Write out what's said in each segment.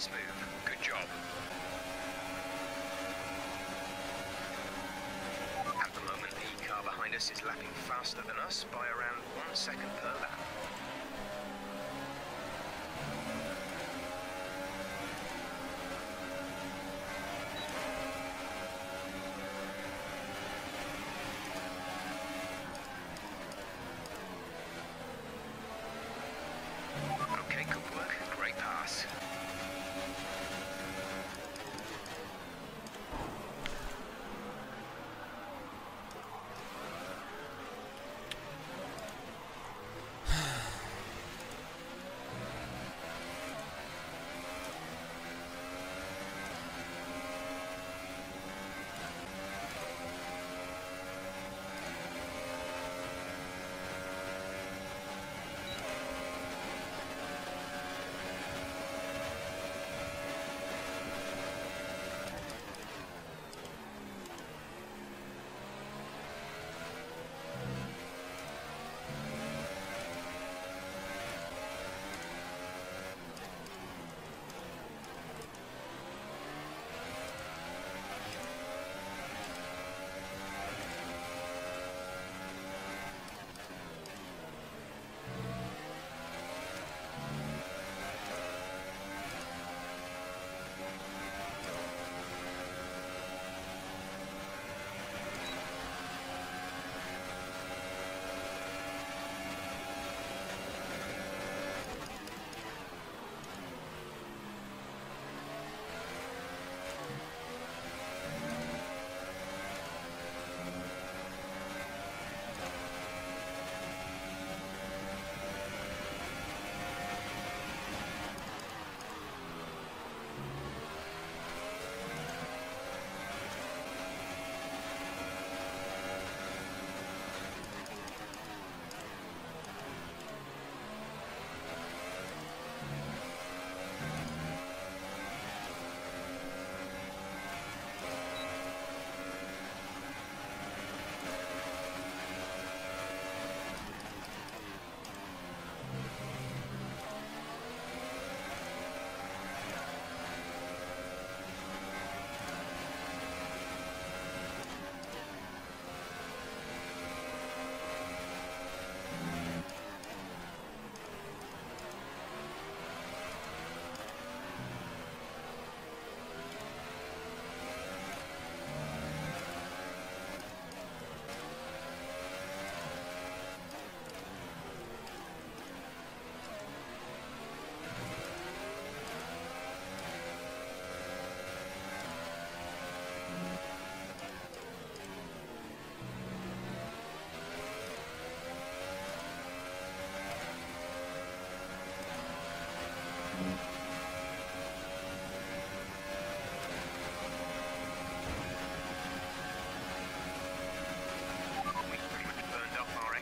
Nice move. Good job. At the moment, the car behind us is lapping faster than us by around one second per lap.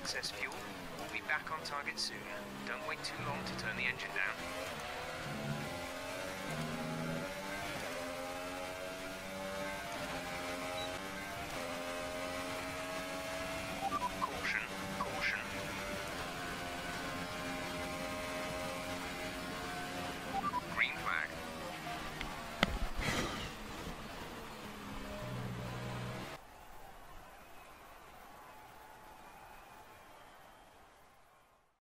Excess fuel. We'll be back on target soon. Don't wait too long to turn the engine down.